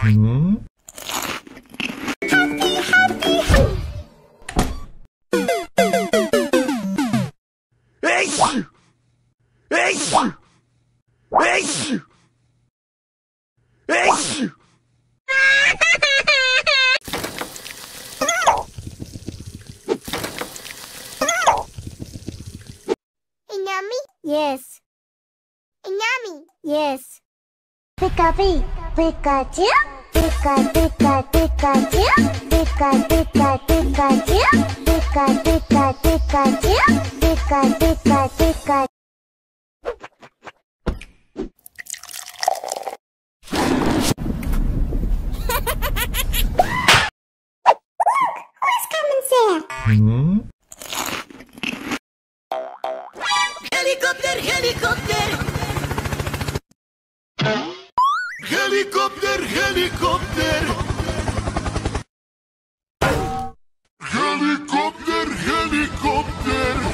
Hmm? Happy, happy, happy. Hey! Hey! Hey! Hey! Yes. Pika Pika Pikachu? Pika Pika Pikachu? Pika Pika Pikachu? Pika Pika Pikachu? Pika Pika Pikachu? Who's coming Helikopter, helikopter. Helikopter, helikopter.